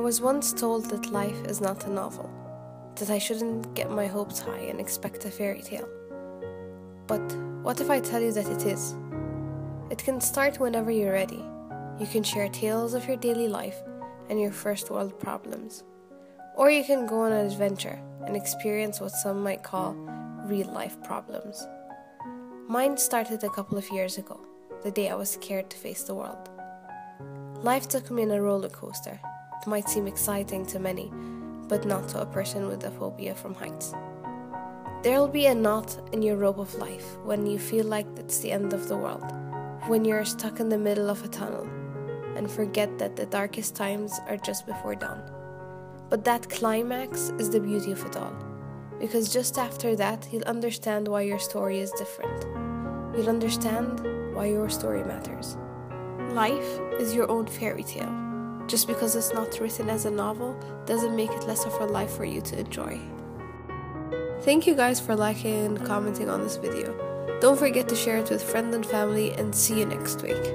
was once told that life is not a novel, that I shouldn't get my hopes high and expect a fairy tale. But what if I tell you that it is? It can start whenever you're ready. You can share tales of your daily life and your first world problems. Or you can go on an adventure and experience what some might call real life problems. Mine started a couple of years ago, the day I was scared to face the world. Life took me on a roller coaster it might seem exciting to many, but not to a person with a phobia from heights. There'll be a knot in your rope of life when you feel like it's the end of the world, when you're stuck in the middle of a tunnel and forget that the darkest times are just before dawn. But that climax is the beauty of it all, because just after that, you'll understand why your story is different. You'll understand why your story matters. Life is your own fairy tale just because it's not written as a novel doesn't make it less of a life for you to enjoy. Thank you guys for liking and commenting on this video. Don't forget to share it with friends and family and see you next week.